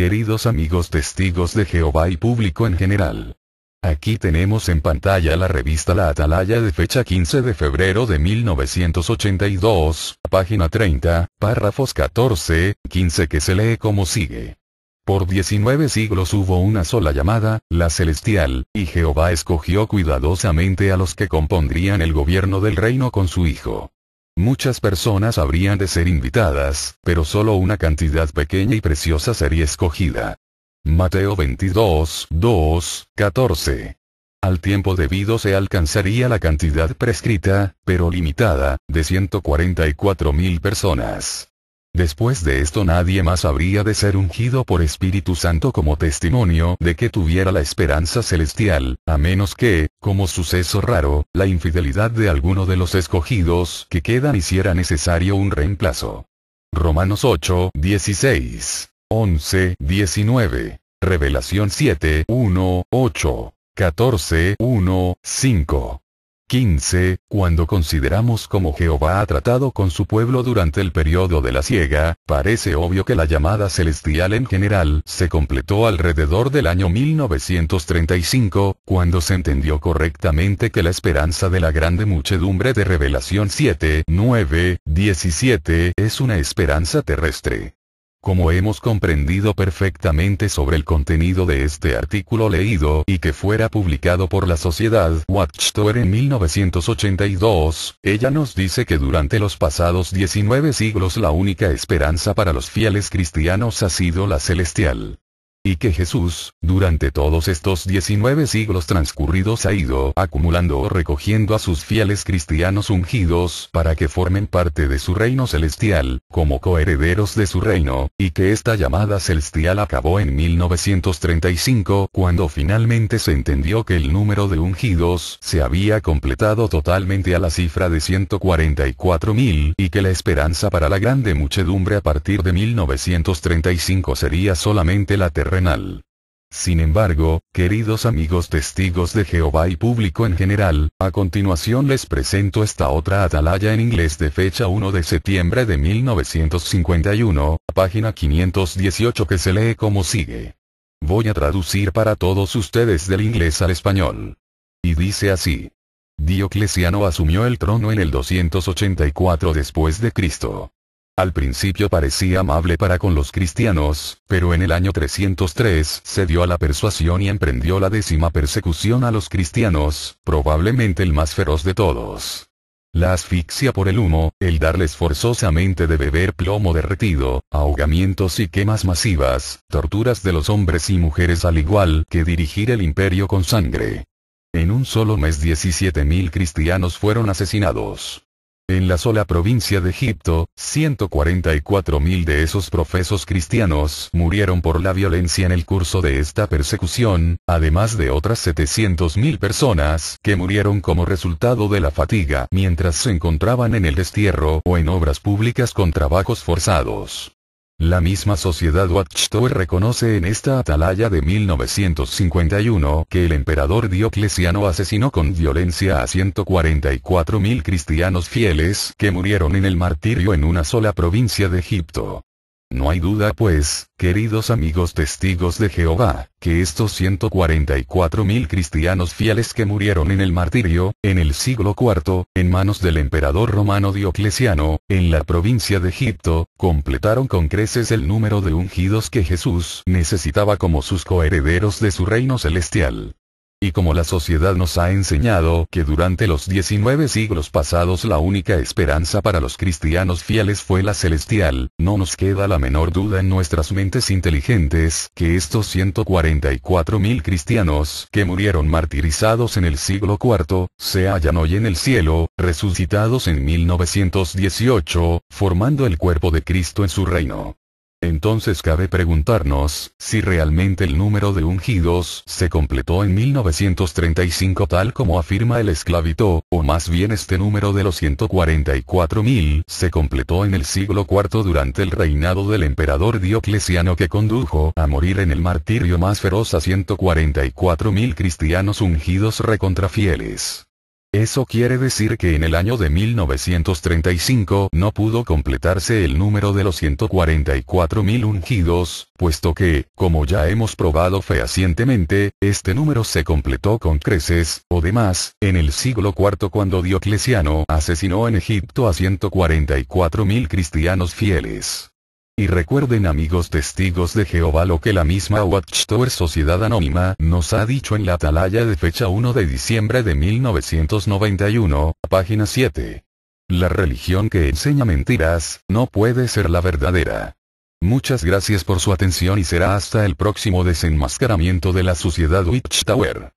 Queridos amigos testigos de Jehová y público en general. Aquí tenemos en pantalla la revista La Atalaya de fecha 15 de febrero de 1982, página 30, párrafos 14, 15 que se lee como sigue. Por 19 siglos hubo una sola llamada, la celestial, y Jehová escogió cuidadosamente a los que compondrían el gobierno del reino con su Hijo. Muchas personas habrían de ser invitadas, pero solo una cantidad pequeña y preciosa sería escogida. Mateo 22, 2, 14. Al tiempo debido se alcanzaría la cantidad prescrita, pero limitada, de 144 mil personas. Después de esto nadie más habría de ser ungido por Espíritu Santo como testimonio de que tuviera la esperanza celestial, a menos que, como suceso raro, la infidelidad de alguno de los escogidos que quedan hiciera necesario un reemplazo. Romanos 8, 16, 11, 19. Revelación 7, 1, 8, 14, 1, 5. 15. Cuando consideramos cómo Jehová ha tratado con su pueblo durante el periodo de la siega, parece obvio que la llamada celestial en general se completó alrededor del año 1935, cuando se entendió correctamente que la esperanza de la grande muchedumbre de Revelación 7, 9, 17 es una esperanza terrestre. Como hemos comprendido perfectamente sobre el contenido de este artículo leído y que fuera publicado por la sociedad Watchtower en 1982, ella nos dice que durante los pasados 19 siglos la única esperanza para los fieles cristianos ha sido la celestial. Y que Jesús, durante todos estos 19 siglos transcurridos ha ido acumulando o recogiendo a sus fieles cristianos ungidos para que formen parte de su reino celestial, como coherederos de su reino, y que esta llamada celestial acabó en 1935 cuando finalmente se entendió que el número de ungidos se había completado totalmente a la cifra de 144.000 y que la esperanza para la grande muchedumbre a partir de 1935 sería solamente la terrena sin embargo, queridos amigos testigos de Jehová y público en general, a continuación les presento esta otra atalaya en inglés de fecha 1 de septiembre de 1951, página 518 que se lee como sigue. Voy a traducir para todos ustedes del inglés al español. Y dice así. Diocleciano asumió el trono en el 284 después de Cristo. Al principio parecía amable para con los cristianos, pero en el año 303 se dio a la persuasión y emprendió la décima persecución a los cristianos, probablemente el más feroz de todos. La asfixia por el humo, el darles forzosamente de beber plomo derretido, ahogamientos y quemas masivas, torturas de los hombres y mujeres al igual que dirigir el imperio con sangre. En un solo mes 17.000 cristianos fueron asesinados. En la sola provincia de Egipto, 144.000 de esos profesos cristianos murieron por la violencia en el curso de esta persecución, además de otras 700.000 personas que murieron como resultado de la fatiga mientras se encontraban en el destierro o en obras públicas con trabajos forzados. La misma sociedad Watchtower reconoce en esta atalaya de 1951 que el emperador Diocleciano asesinó con violencia a 144.000 cristianos fieles que murieron en el martirio en una sola provincia de Egipto. No hay duda pues, queridos amigos testigos de Jehová, que estos 144.000 cristianos fieles que murieron en el martirio, en el siglo IV, en manos del emperador romano Diocleciano, en la provincia de Egipto, completaron con creces el número de ungidos que Jesús necesitaba como sus coherederos de su reino celestial. Y como la sociedad nos ha enseñado que durante los 19 siglos pasados la única esperanza para los cristianos fieles fue la celestial, no nos queda la menor duda en nuestras mentes inteligentes que estos 144.000 cristianos que murieron martirizados en el siglo IV, se hallan hoy en el cielo, resucitados en 1918, formando el cuerpo de Cristo en su reino. Entonces cabe preguntarnos, si realmente el número de ungidos se completó en 1935 tal como afirma el esclavito, o más bien este número de los 144.000 se completó en el siglo IV durante el reinado del emperador Diocleciano que condujo a morir en el martirio más feroz a 144.000 cristianos ungidos recontrafieles. Eso quiere decir que en el año de 1935 no pudo completarse el número de los 144.000 ungidos, puesto que, como ya hemos probado fehacientemente, este número se completó con creces, o demás, en el siglo IV cuando Diocleciano asesinó en Egipto a 144.000 cristianos fieles. Y recuerden amigos testigos de Jehová lo que la misma Watchtower Sociedad Anónima nos ha dicho en la atalaya de fecha 1 de diciembre de 1991, página 7. La religión que enseña mentiras, no puede ser la verdadera. Muchas gracias por su atención y será hasta el próximo desenmascaramiento de la Sociedad Watchtower.